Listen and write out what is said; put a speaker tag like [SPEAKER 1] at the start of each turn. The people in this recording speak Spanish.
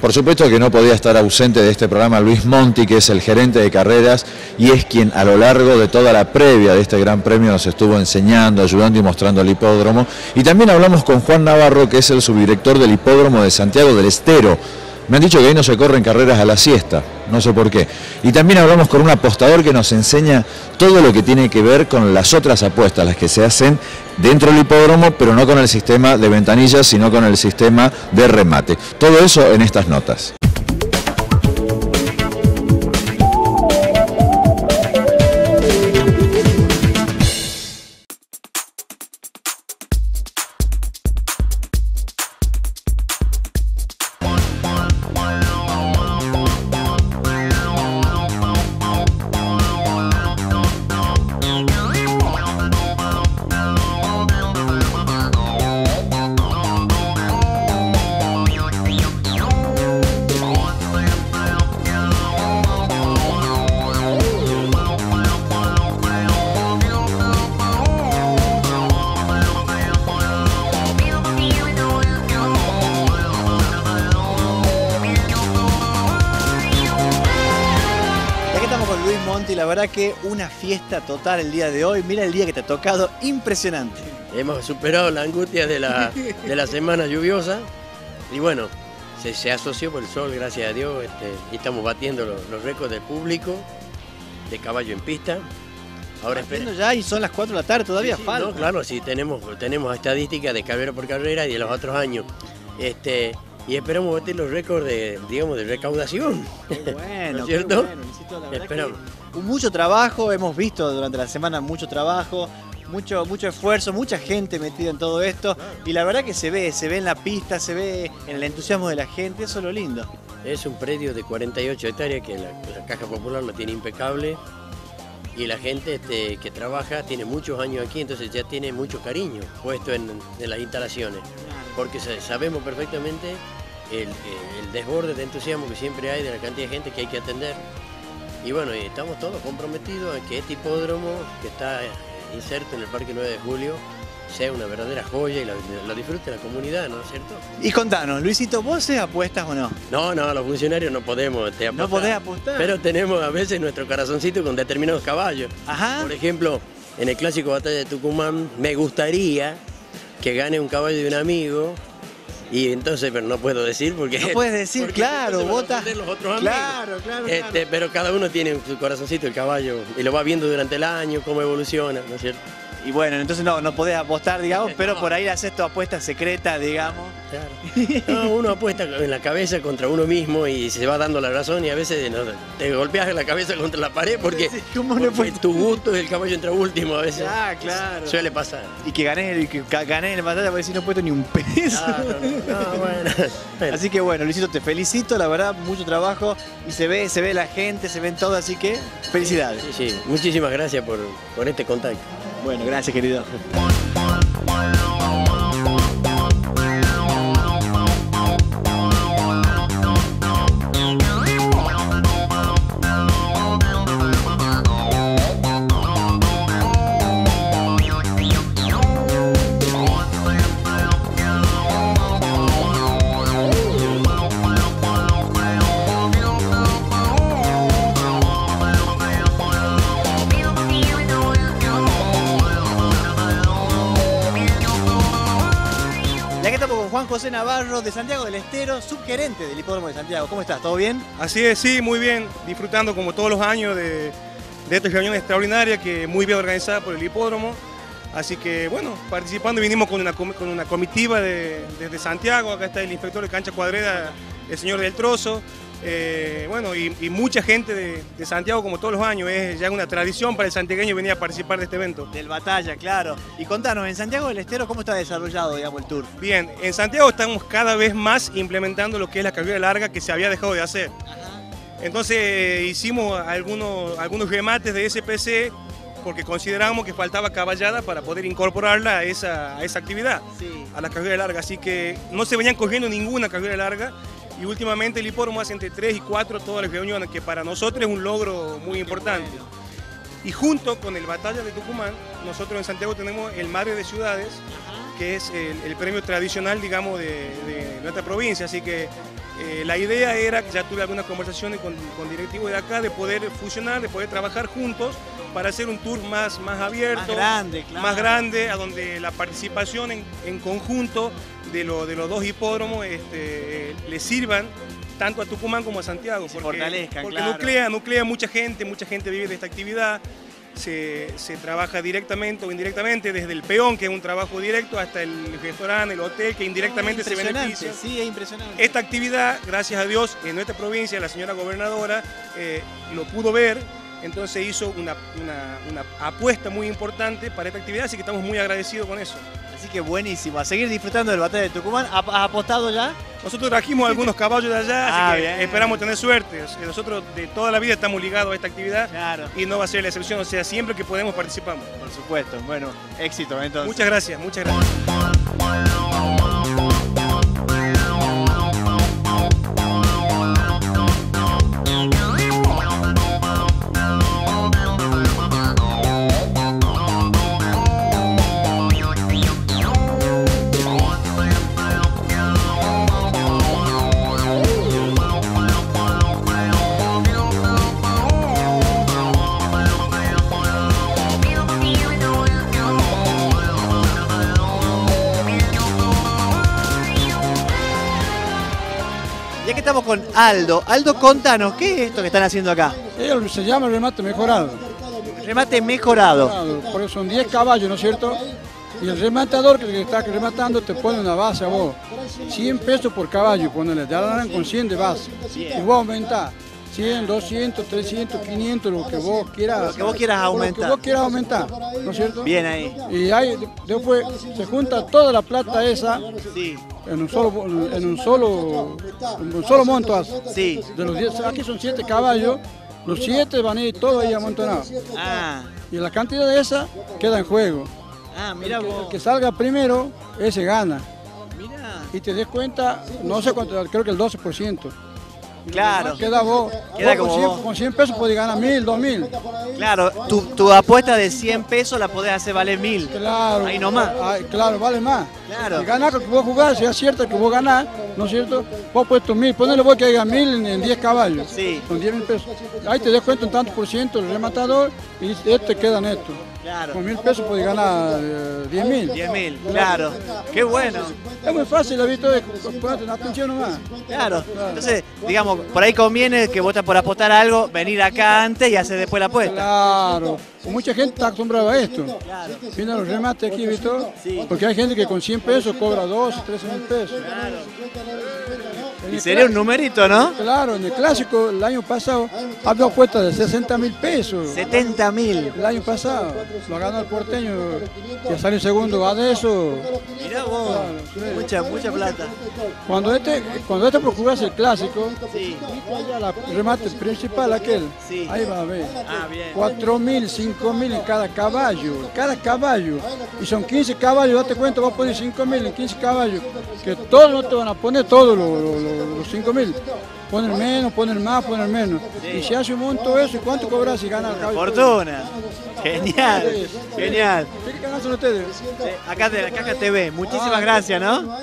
[SPEAKER 1] Por supuesto que no podía estar ausente de este programa Luis Monti, que es el gerente de carreras y es quien a lo largo de toda la previa de este gran premio nos estuvo enseñando, ayudando y mostrando el hipódromo. Y también hablamos con Juan Navarro, que es el subdirector del hipódromo de Santiago del Estero. Me han dicho que ahí no se corren carreras a la siesta, no sé por qué. Y también hablamos con un apostador que nos enseña todo lo que tiene que ver con las otras apuestas, las que se hacen dentro del hipódromo, pero no con el sistema de ventanillas, sino con el sistema de remate. Todo eso en estas notas.
[SPEAKER 2] La verdad que una fiesta total el día de hoy. Mira el día que te ha tocado, impresionante.
[SPEAKER 3] Hemos superado la angustia de la, de la semana lluviosa y bueno, se, se, asoció por el sol, gracias a Dios, este, y estamos batiendo los, los récords del público de caballo en pista.
[SPEAKER 2] Ahora esperando ya y son las 4 de la tarde, todavía
[SPEAKER 3] sí, sí,
[SPEAKER 2] falta.
[SPEAKER 3] No, claro, sí, tenemos, tenemos estadísticas de carrera por carrera y de los otros años. Este, y esperamos batir los récords de, digamos, de recaudación.
[SPEAKER 2] Qué bueno,
[SPEAKER 3] ¿No es cierto?
[SPEAKER 2] qué bueno, Luisito, la verdad
[SPEAKER 3] Esperamos.
[SPEAKER 2] que mucho trabajo, hemos visto durante la semana mucho trabajo, mucho, mucho esfuerzo, mucha gente metida en todo esto y la verdad que se ve, se ve en la pista, se ve en el entusiasmo de la gente, eso es lo lindo.
[SPEAKER 3] Es un predio de 48 hectáreas que la, la Caja Popular lo tiene impecable y la gente este, que trabaja tiene muchos años aquí, entonces ya tiene mucho cariño puesto en, en las instalaciones, porque sa- sabemos perfectamente el, el desborde de entusiasmo que siempre hay de la cantidad de gente que hay que atender. Y bueno, estamos todos comprometidos a que este hipódromo que está eh, inserto en el Parque 9 de Julio sea una verdadera joya y lo, lo disfrute la comunidad, ¿no es cierto?
[SPEAKER 2] Y contanos, Luisito, ¿vos haces apuestas o no?
[SPEAKER 3] No, no, los funcionarios no podemos este,
[SPEAKER 2] No
[SPEAKER 3] apostar.
[SPEAKER 2] podés apostar.
[SPEAKER 3] Pero tenemos a veces nuestro corazoncito con determinados caballos.
[SPEAKER 2] Ajá.
[SPEAKER 3] Por ejemplo, en el clásico Batalla de Tucumán, me gustaría que gane un caballo de un amigo. Y entonces, pero no puedo decir porque.
[SPEAKER 2] No puedes decir,
[SPEAKER 3] porque
[SPEAKER 2] claro, vota.
[SPEAKER 3] perder los otros amigos.
[SPEAKER 2] Claro, claro,
[SPEAKER 3] Este,
[SPEAKER 2] claro.
[SPEAKER 3] Pero cada uno tiene en su corazoncito el caballo y lo va viendo durante el año, cómo evoluciona, ¿no es cierto?
[SPEAKER 2] Y bueno, entonces no, no podés apostar, digamos, pero por ahí haces tu apuesta secreta, digamos.
[SPEAKER 3] Claro. No, uno apuesta en la cabeza contra uno mismo y se va dando la razón y a veces no, te golpeas la cabeza contra la pared porque,
[SPEAKER 2] Sí, ¿cómo no
[SPEAKER 3] porque tu gusto es el caballo entra último a veces.
[SPEAKER 2] Ah, claro.
[SPEAKER 3] Suele pasar.
[SPEAKER 2] Y que ganes el, que ga- ganes el batalla porque si no he puesto ni un peso.
[SPEAKER 3] Claro, no, bueno. Bueno,
[SPEAKER 2] Así que bueno, Luisito, te felicito, la verdad, mucho trabajo y se ve, se ve la gente, se ven todo, así que felicidades.
[SPEAKER 3] sí, sí, muchísimas gracias por, por este contacto.
[SPEAKER 2] Bueno, gracias querido. José Navarro de Santiago del Estero, subgerente del Hipódromo de Santiago. ¿Cómo estás? ¿Todo bien?
[SPEAKER 4] Así es, sí, muy bien, disfrutando como todos los años de, de esta reunión extraordinaria que muy bien organizada por el hipódromo. Así que bueno, participando vinimos con una, comitiva de- desde Santiago, acá está el inspector de cancha cuadrera, el señor del Trozo, eh, bueno, y, y mucha gente de, de Santiago como todos los años, es ya una tradición para el santiagueño venir a participar de este evento.
[SPEAKER 2] Del Batalla, claro. Y contanos, en Santiago del Estero, ¿cómo está desarrollado, digamos, el tour?
[SPEAKER 4] Bien, en Santiago estamos cada vez más implementando lo que es la carrera larga que se había dejado de hacer. Entonces eh, hicimos algunos, algunos remates de SPC porque consideramos que faltaba caballada para poder incorporarla a esa, a esa actividad,
[SPEAKER 2] Sí.
[SPEAKER 4] a la carrera larga. Así que no se venían corriendo ninguna carrera larga y últimamente el hipódromo hace entre 3 y 4 todas las reuniones, que para nosotros es un logro muy importante. Y junto con el Batalla de Tucumán, nosotros en Santiago tenemos el Madre de Ciudades, que es el, premio tradicional, digamos, de, de nuestra provincia. Así que eh, la idea era, ya tuve algunas conversaciones con, con directivos de acá, de poder fusionar, de poder trabajar juntos para hacer un tour más, más abierto,
[SPEAKER 2] Más grande, claro.
[SPEAKER 4] más grande, a donde la participación en, en conjunto de, lo- de los dos hipódromos este, le sirvan tanto a Tucumán como a Santiago. Porque
[SPEAKER 2] claro.
[SPEAKER 4] nuclea, nuclea mucha gente, mucha gente vive de esta actividad. Se, se trabaja directamente o indirectamente, desde el peón, que es un trabajo directo, hasta el restaurante, el hotel, que indirectamente se
[SPEAKER 2] Impresionante,
[SPEAKER 4] beneficia.
[SPEAKER 2] Sí, es impresionante.
[SPEAKER 4] Esta actividad, gracias a Dios, en nuestra provincia, la señora gobernadora eh, lo pudo ver, entonces hizo una, una- una apuesta muy importante para esta actividad, así que estamos muy agradecidos con eso.
[SPEAKER 2] Así que buenísimo. A seguir disfrutando del batalla de Tucumán. ¿Ha- ¿Has apostado ya?
[SPEAKER 4] Nosotros trajimos algunos caballos de allá,
[SPEAKER 2] Ah,
[SPEAKER 4] así que
[SPEAKER 2] bien.
[SPEAKER 4] esperamos tener suerte. Nosotros de toda la vida estamos ligados a esta actividad
[SPEAKER 2] Claro.
[SPEAKER 4] y no va a ser la excepción, o sea, siempre que podemos participamos.
[SPEAKER 2] Por supuesto. Bueno, éxito entonces.
[SPEAKER 4] Muchas gracias, muchas gracias.
[SPEAKER 2] Con Aldo. Aldo, contanos, ¿qué es esto que están haciendo acá?
[SPEAKER 5] Se llama remate mejorado.
[SPEAKER 2] Remate mejorado.
[SPEAKER 5] Claro, Porque son 10 caballos, ¿no es cierto? Y el rematador que está rematando te pone una base a vos. 100 pesos por caballo, ponele. La dan con 100 de base. Y vos aumentás. 100, 200, 300, 500, lo que vos quieras.
[SPEAKER 2] Lo que vos quieras
[SPEAKER 5] Lo
[SPEAKER 2] aumentar.
[SPEAKER 5] que vos quieras aumentar, ¿no es cierto?
[SPEAKER 2] Bien ahí.
[SPEAKER 5] Y ahí después se junta toda la plata esa
[SPEAKER 2] Sí,
[SPEAKER 5] en un solo, en un solo, en un solo monto. hace.
[SPEAKER 2] sí.
[SPEAKER 5] De los 10, aquí son 7 caballos, los 7 van a ir todos ahí amontonados.
[SPEAKER 2] Ah,
[SPEAKER 5] Y la cantidad de esa queda en juego.
[SPEAKER 2] ah, mira
[SPEAKER 5] El
[SPEAKER 2] vos.
[SPEAKER 5] que salga primero, ese gana.
[SPEAKER 2] Mira.
[SPEAKER 5] Y te des cuenta, no sé cuánto, creo que el 12%.
[SPEAKER 2] Claro,
[SPEAKER 5] Queda vos.
[SPEAKER 2] Queda
[SPEAKER 5] vos
[SPEAKER 2] como
[SPEAKER 5] con, 100,
[SPEAKER 2] vos.
[SPEAKER 5] con 100 pesos podés ganar 1000, 2000.
[SPEAKER 2] claro. Tu, tu apuesta de 100 pesos la podés hacer valer 1000.
[SPEAKER 5] Claro.
[SPEAKER 2] Ahí nomás.
[SPEAKER 5] Ay, claro, vale más.
[SPEAKER 2] Claro.
[SPEAKER 5] Si ganás que vos jugás, si es cierto que vos ganás, ¿no es cierto? Vos puesto 1000, ponele vos que haya 1000 en, en 10 caballos.
[SPEAKER 2] Sí.
[SPEAKER 5] Con 10 mil pesos. Ahí te des cuenta un tanto por ciento el rematador y este queda neto.
[SPEAKER 2] Claro.
[SPEAKER 5] Con 1000 pesos podés ganar eh, 10 mil.
[SPEAKER 2] 10 mil, claro. Qué bueno.
[SPEAKER 5] Es muy fácil, la visto de ponerte una atención nomás.
[SPEAKER 2] Claro. Entonces, digamos, por ahí conviene que vos por apostar a algo, venir acá antes y hacer después la apuesta.
[SPEAKER 5] Claro, mucha gente está acostumbrada a esto.
[SPEAKER 2] Claro.
[SPEAKER 5] Los remates aquí, ¿visto?
[SPEAKER 2] Sí.
[SPEAKER 5] Porque hay gente que con 100 pesos cobra 12, 13 mil pesos. En
[SPEAKER 2] Y sería un numerito, ¿no?
[SPEAKER 5] Claro, en el clásico el año pasado había apuestas de 60 mil pesos.
[SPEAKER 2] 70 mil.
[SPEAKER 5] El año pasado lo ganó el porteño, que salió segundo a de eso.
[SPEAKER 2] Mirá vos. Mucha, mucha plata.
[SPEAKER 5] Cuando este, cuando este procurase el clásico,
[SPEAKER 2] Sí.
[SPEAKER 5] la remate principal aquel,
[SPEAKER 2] Sí.
[SPEAKER 5] ahí va a ver.
[SPEAKER 2] Ah, bien.
[SPEAKER 5] 4 mil, 5 mil en cada caballo, cada caballo. Y son 15 caballos, date cuenta, vas a poner 5 mil en 15 caballos. Que todos no te van a poner todos los, los- los 5 mil. Ponen menos, ponen más, ponen menos. Y si hace un monto eso, ¿y cuánto cobras si gana el caballo?
[SPEAKER 2] Fortuna. Genial. Genial.
[SPEAKER 5] ¿Qué canal son ustedes?
[SPEAKER 2] Acá de la Caja TV. Muchísimas gracias, ¿no?